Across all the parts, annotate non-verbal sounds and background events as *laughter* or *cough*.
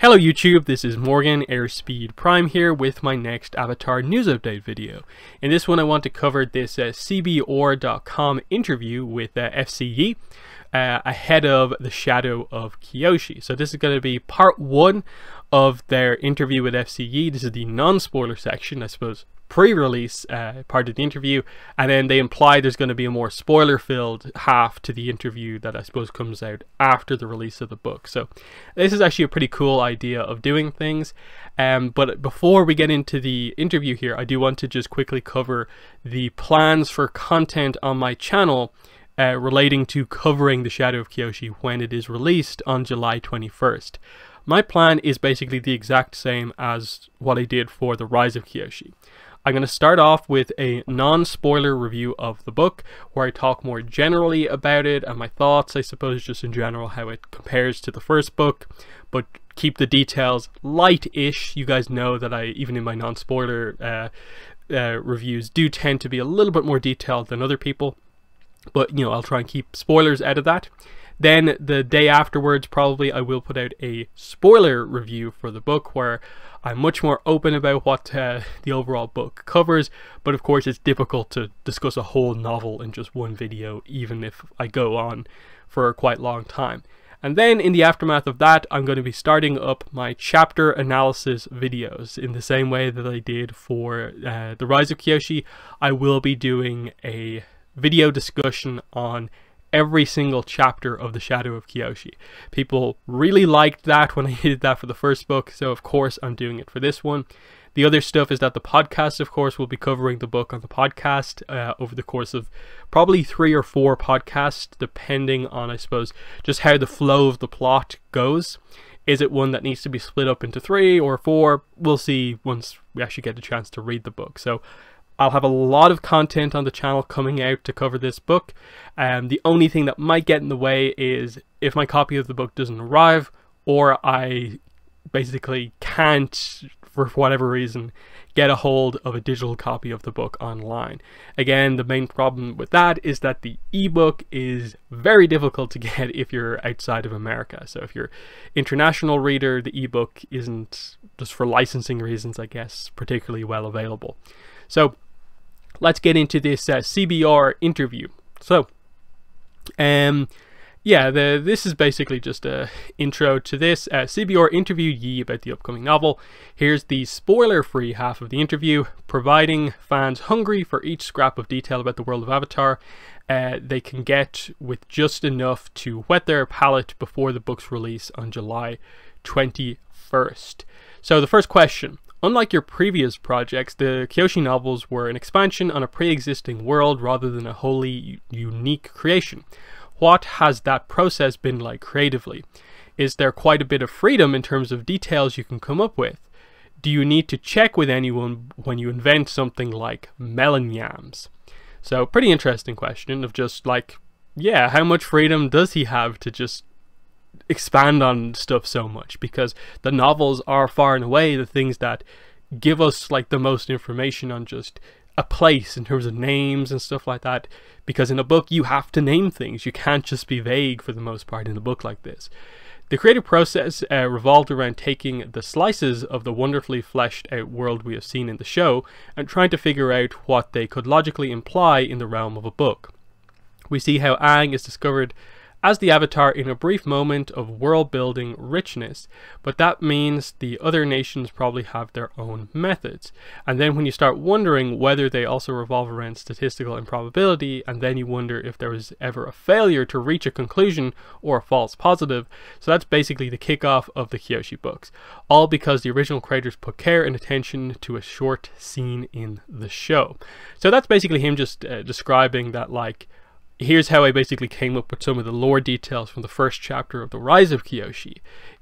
Hello YouTube, this is Morgan Airspeed Prime here with my next Avatar news update video. In this one I want to cover this uh, CBR.com interview with uh, F.C. Yee uh, ahead of the Shadow of Kyoshi. So this is going to be part one of their interview with F.C. Yee. This is the non-spoiler section, I suppose pre-release uh, part of the interview and then they imply there's going to be a more spoiler filled half to the interview that I suppose comes out after the release of the book so this is actually a pretty cool idea of doing things um, but before we get into the interview here I do want to just quickly cover the plans for content on my channel uh, relating to covering the Shadow of Kyoshi when it is released on July 21st. My plan is basically the exact same as what I did for the Rise of Kyoshi. I'm going to start off with a non-spoiler review of the book where I talk more generally about it and my thoughts, I suppose, just in general, how it compares to the first book, but keep the details light-ish. You guys know that I, even in my non-spoiler uh, uh, reviews, do tend to be a little bit more detailed than other people, but, you know, I'll try and keep spoilers out of that. Then the day afterwards, probably I will put out a spoiler review for the book where I'm much more open about what uh, the overall book covers, but of course it's difficult to discuss a whole novel in just one video, even if I go on for a quite long time. And then in the aftermath of that, I'm going to be starting up my chapter analysis videos in the same way that I did for uh, The Rise of Kyoshi. I will be doing a video discussion on every single chapter of The Shadow of Kyoshi. People really liked that when *laughs* I did that for the first book, so of course I'm doing it for this one. The other stuff is that the podcast, of course, will be covering the book on the podcast uh, over the course of probably three or four podcasts, depending on, I suppose, just how the flow of the plot goes. Is it one that needs to be split up into three or four? We'll see once we actually get a chance to read the book. So I'll have a lot of content on the channel coming out to cover this book. Um, the only thing that might get in the way is if my copy of the book doesn't arrive or I basically can't, for whatever reason, get a hold of a digital copy of the book online. Again, the main problem with that is that the ebook is very difficult to *laughs* get if you're outside of America. So if you're international reader, the ebook isn't just for licensing reasons, I guess, particularly well available. So let's get into this uh, CBR interview. So, um, yeah, the, this is basically just a intro to this. Uh, CBR interviewed Yee about the upcoming novel. Here's the spoiler-free half of the interview, providing fans hungry for each scrap of detail about the world of Avatar. Uh, they can get with just enough to whet their palate before the book's release on July 21st. So the first question, Unlike your previous projects, the Kyoshi novels were an expansion on a pre-existing world rather than a wholly unique creation. What has that process been like creatively? Is there quite a bit of freedom in terms of details you can come up with? Do you need to check with anyone when you invent something like melon yams? So pretty interesting question of just like, yeah, how much freedom does he have to just expand on stuff so much because the novels are far and away the things that give us like the most information on just a place in terms of names and stuff like that. Because in a book you have to name things. You can't just be vague for the most part in a book like this. The creative process uh, revolved around taking the slices of the wonderfully fleshed out world we have seen in the show and trying to figure out what they could logically imply in the realm of a book. We see how Aang is discovered as the Avatar in a brief moment of world building richness, but that means the other nations probably have their own methods. And then when you start wondering whether they also revolve around statistical improbability, and then you wonder if there was ever a failure to reach a conclusion or a false positive, so that's basically the kickoff of the Kyoshi books. All because the original creators put care and attention to a short scene in the show. So that's basically him just uh, describing that, like, here's how I basically came up with some of the lore details from the first chapter of The Rise of Kyoshi,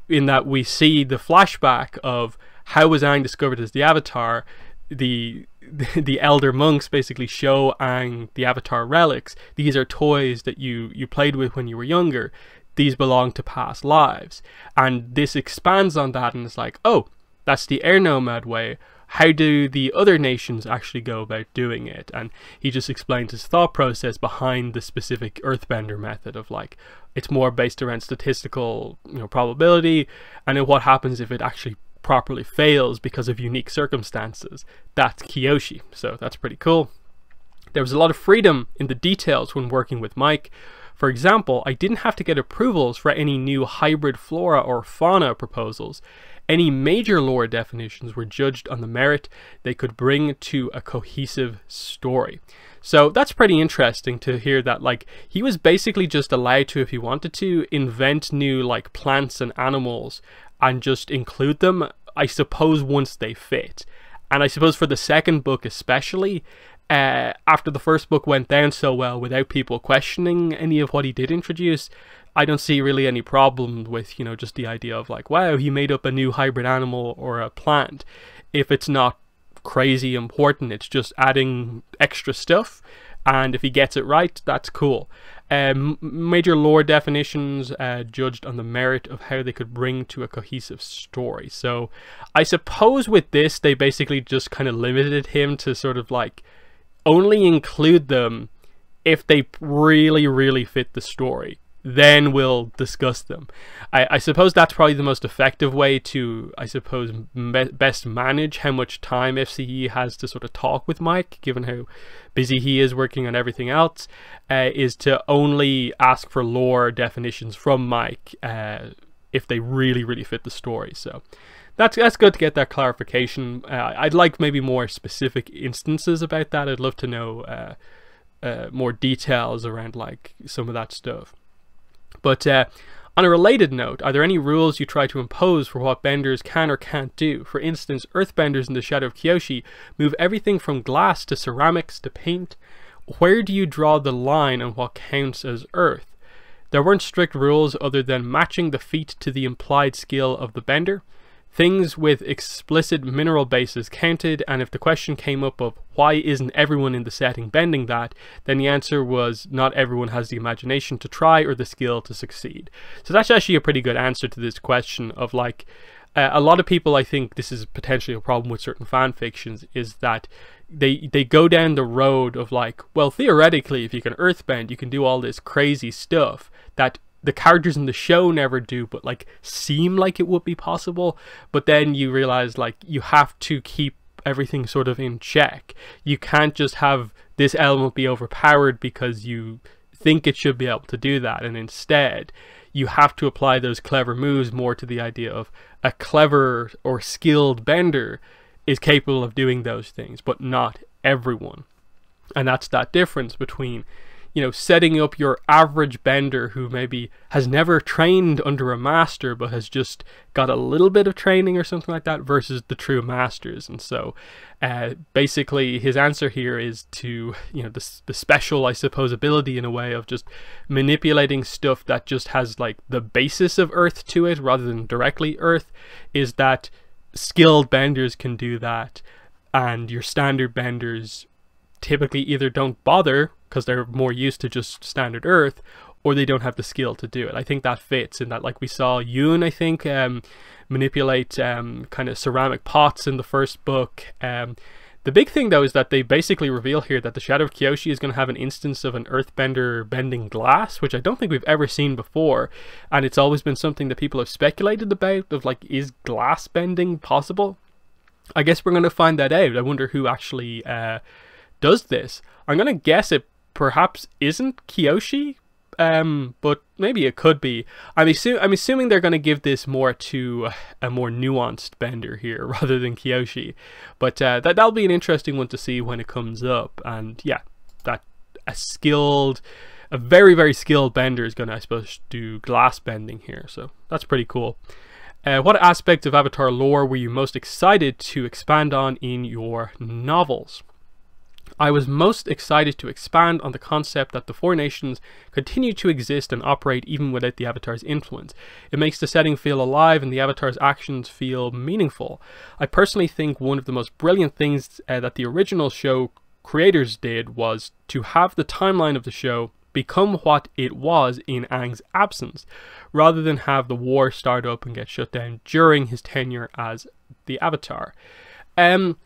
in that we see the flashback of how was Aang discovered as the Avatar. The *laughs* the elder monks basically show Aang the Avatar relics. These are toys that you you played with when you were younger. These belong to past lives, and this expands on that, and it's like, oh, that's the air nomad way. How do the other nations actually go about doing it? And he just explains his thought process behind the specific Earthbender method of like, it's more based around statistical, you know, probability, and then what happens if it actually properly fails because of unique circumstances. That's Kyoshi, so that's pretty cool. There was a lot of freedom in the details when working with Mike. For example, I didn't have to get approvals for any new hybrid flora or fauna proposals. Any major lore definitions were judged on the merit they could bring to a cohesive story. So that's pretty interesting to hear that like he was basically just allowed to if he wanted to invent new like plants and animals and just include them I suppose once they fit. And I suppose for the second book especially uh, after the first book went down so well without people questioning any of what he did introduce, I don't see really any problem with, you know, just the idea of like, wow, he made up a new hybrid animal or a plant. If it's not crazy important, it's just adding extra stuff. And if he gets it right, that's cool. Um, major lore definitions uh, judged on the merit of how they could bring to a cohesive story. So I suppose with this, they basically just kind of limited him to sort of like only include them if they really, really fit the story. Then we'll discuss them. I, I suppose that's probably the most effective way to, I suppose, best manage how much time F.C. Yee has to sort of talk with Mike, given how busy he is working on everything else, uh, is to only ask for lore definitions from Mike uh, if they really, really fit the story. So that's that's good to get that clarification. Uh, I'd like maybe more specific instances about that. I'd love to know uh, uh, more details around like some of that stuff. But uh, on a related note, are there any rules you try to impose for what benders can or can't do? For instance, earthbenders in the Shadow of Kyoshi move everything from glass to ceramics to paint. Where do you draw the line on what counts as earth? There weren't strict rules other than matching the feat to the implied skill of the bender. Things with explicit mineral bases counted, and if the question came up of why isn't everyone in the setting bending that, then the answer was not everyone has the imagination to try or the skill to succeed. So that's actually a pretty good answer to this question of like, uh, a lot of people, I think this is potentially a problem with certain fan fictions, is that they they go down the road of like, well, theoretically, if you can earthbend, you can do all this crazy stuff that the characters in the show never do, but like seem like it would be possible. But then you realize like you have to keep everything sort of in check. You can't just have this element be overpowered because you think it should be able to do that, and instead you have to apply those clever moves more to the idea of a clever or skilled bender is capable of doing those things, but not everyone. And that's that difference between you know, setting up your average bender who maybe has never trained under a master but has just got a little bit of training or something like that versus the true masters. And so uh, basically his answer here is to, you know, the, the special, I suppose, ability in a way of just manipulating stuff that just has like the basis of earth to it rather than directly earth is that skilled benders can do that and your standard benders typically either don't bother because they're more used to just standard Earth, or they don't have the skill to do it. I think that fits in that, like we saw Yun, I think, um, manipulate um, kind of ceramic pots in the first book. Um, the big thing though is that they basically reveal here that the Shadow of Kyoshi is going to have an instance of an earthbender bending glass, which I don't think we've ever seen before, and it's always been something that people have speculated about of like is glass bending possible? I guess we're going to find that out. I wonder who actually uh, does this. I'm going to guess it perhaps isn't Kyoshi, um, but maybe it could be. I'm, assu- I'm assuming they're going to give this more to a more nuanced bender here *laughs* rather than Kyoshi. But uh, that, that'll be an interesting one to see when it comes up. And yeah, that a skilled, a very, very skilled bender is going to, I suppose, do glass bending here. So that's pretty cool. Uh, what aspects of Avatar lore were you most excited to expand on in your novels? I was most excited to expand on the concept that the four nations continue to exist and operate even without the Avatar's influence. It makes the setting feel alive and the Avatar's actions feel meaningful. I personally think one of the most brilliant things uh, that the original show creators did was to have the timeline of the show become what it was in Aang's absence, rather than have the war start up and get shut down during his tenure as the Avatar. Um,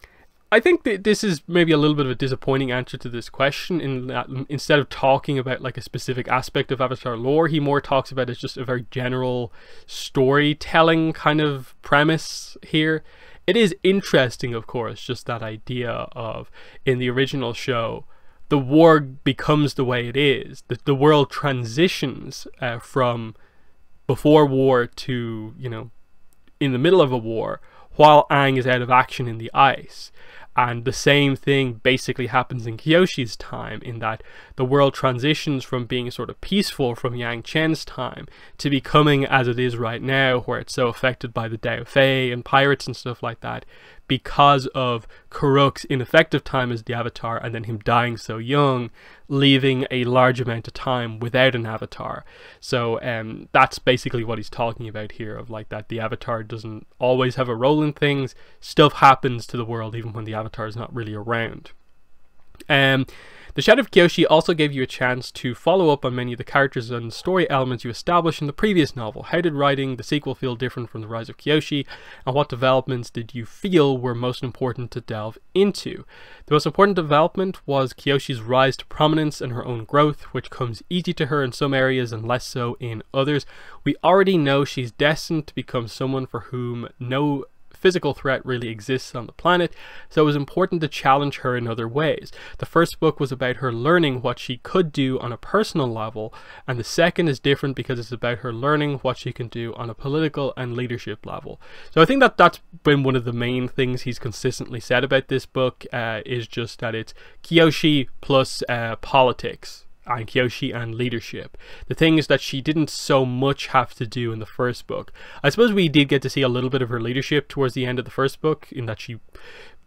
I think that this is maybe a little bit of a disappointing answer to this question. In that instead of talking about like a specific aspect of Avatar lore, he more talks about it's just a very general storytelling kind of premise here. It is interesting, of course, just that idea of in the original show, the war becomes the way it is. The, the world transitions uh, from before war to, you know, in the middle of a war while Aang is out of action in the ice. And the same thing basically happens in Kyoshi's time, in that the world transitions from being sort of peaceful from Yang Chen's time to becoming as it is right now, where it's so affected by the Dao Fei and pirates and stuff like that, because of Kuruk's ineffective time as the Avatar and then him dying so young, leaving a large amount of time without an Avatar. So um, that's basically what he's talking about here of like that the Avatar doesn't always have a role in things. Stuff happens to the world even when the Avatar is not really around. Um, the Shadow of Kyoshi also gave you a chance to follow up on many of the characters and story elements you established in the previous novel. How did writing the sequel feel different from The Rise of Kyoshi, and what developments did you feel were most important to delve into? The most important development was Kyoshi's rise to prominence and her own growth, which comes easy to her in some areas and less so in others. We already know she's destined to become someone for whom no physical threat really exists on the planet, so it was important to challenge her in other ways. The first book was about her learning what she could do on a personal level, and the second is different because it's about her learning what she can do on a political and leadership level. So I think that that's been one of the main things he's consistently said about this book, uh, is just that it's Kyoshi plus uh, politics and Kyoshi and leadership. The thing is that she didn't so much have to do in the first book. I suppose we did get to see a little bit of her leadership towards the end of the first book, in that she,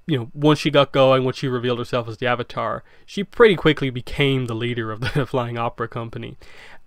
you know, once she got going, once she revealed herself as the Avatar, she pretty quickly became the leader of the *laughs* Flying Opera Company.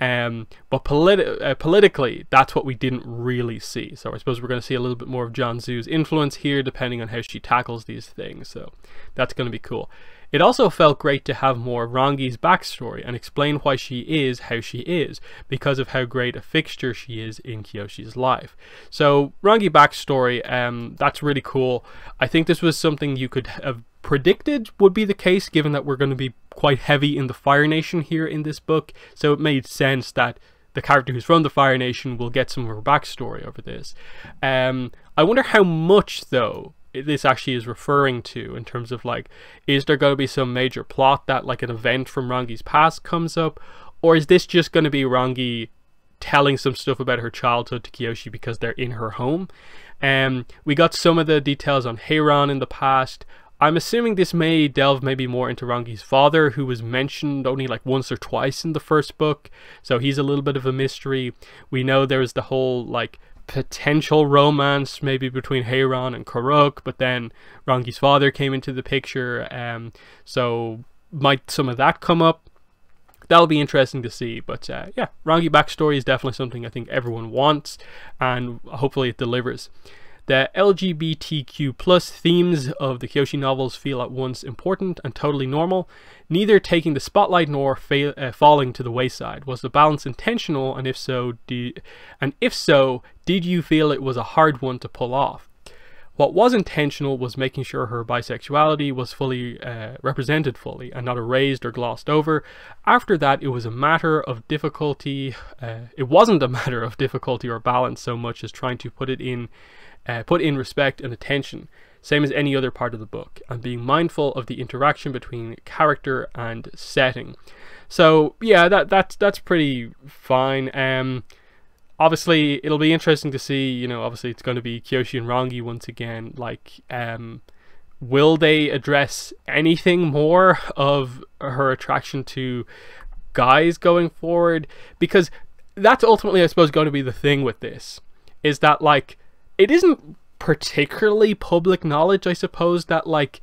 Um, but politi- uh, politically, that's what we didn't really see. So I suppose we're going to see a little bit more of Jianzhu's influence here, depending on how she tackles these things. So that's going to be cool. It also felt great to have more of Rangi's backstory and explain why she is how she is, because of how great a fixture she is in Kyoshi's life. So, Rangi backstory, um, that's really cool. I think this was something you could have predicted would be the case, given that we're going to be quite heavy in the Fire Nation here in this book, so it made sense that the character who's from the Fire Nation will get some of her backstory over this. Um, I wonder how much, though, this actually is referring to in terms of like is there going to be some major plot that like an event from Rangi's past comes up? Or is this just going to be Rangi telling some stuff about her childhood to Kyoshi because they're in her home? Um we got some of the details on Heiran in the past I'm assuming this may delve maybe more into Rangi's father, who was mentioned only like once or twice in the first book, so he's a little bit of a mystery. We know there was the whole like potential romance maybe between Heiran and Kuruk, but then Rangi's father came into the picture, um, so might some of that come up? That'll be interesting to see, but uh, yeah, Rangi backstory is definitely something I think everyone wants, and hopefully it delivers. The LGBTQ plus themes of the Kyoshi novels feel at once important and totally normal, neither taking the spotlight nor uh, falling to the wayside. Was the balance intentional, and if so, did, and if so, did you feel it was a hard one to pull off? What was intentional was making sure her bisexuality was fully uh, represented fully and not erased or glossed over. After that, it was a matter of difficulty. Uh, it wasn't a *laughs* matter of difficulty or balance so much as trying to put it in uh, put in respect and attention, same as any other part of the book, and being mindful of the interaction between character and setting. So yeah, that that's that's pretty fine. Um, obviously it'll be interesting to see. You know, obviously it's going to be Kyoshi and Rangi once again. Like, um, will they address anything more of her attraction to guys going forward? Because that's ultimately, I suppose, going to be the thing with this. Is that like it isn't particularly public knowledge, I suppose, that like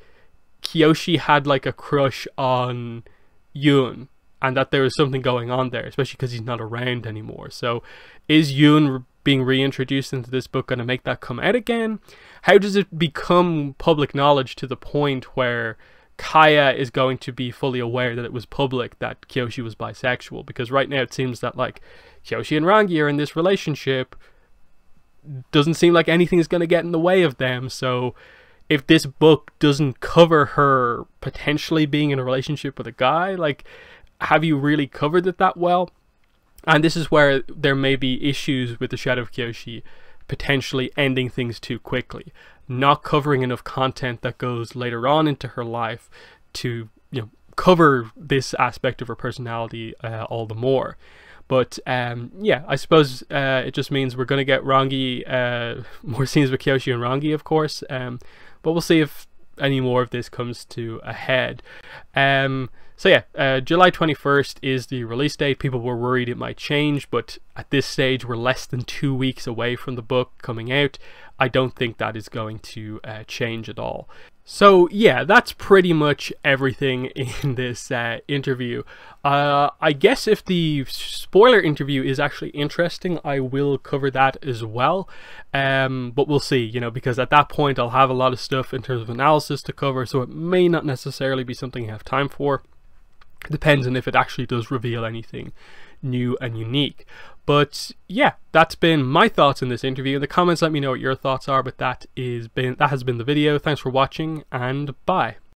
Kyoshi had like a crush on Yun and that there was something going on there, especially because he's not around anymore. So, is Yun being reintroduced into this book going to make that come out again? How does it become public knowledge to the point where Kaya is going to be fully aware that it was public that Kyoshi was bisexual? Because right now it seems that like Kyoshi and Rangi are in this relationship doesn't seem like anything is going to get in the way of them. So if this book doesn't cover her potentially being in a relationship with a guy, like, have you really covered it that well? And this is where there may be issues with the Shadow of Kyoshi potentially ending things too quickly, not covering enough content that goes later on into her life to you know cover this aspect of her personality uh, all the more. But um, yeah, I suppose uh, it just means we're going to get Rangi, uh, *laughs* more scenes with Kyoshi and Rangi, of course. Um, but we'll see if any more of this comes to a head. Um, so yeah, uh, July 21st is the release date. People were worried it might change, but at this stage, we're less than two weeks away from the book coming out. I don't think that is going to uh, change at all. So yeah, that's pretty much everything *laughs* in this uh, interview. Uh, I guess if the spoiler interview is actually interesting, I will cover that as well. Um, but we'll see, you know, because at that point I'll have a lot of stuff in terms of analysis to cover, so it may not necessarily be something I have time for. Depends on if it actually does reveal anything new and unique. But yeah, that's been my thoughts in this interview. In the comments, let me know what your thoughts are. But that is been that has been the video. Thanks for watching, and bye.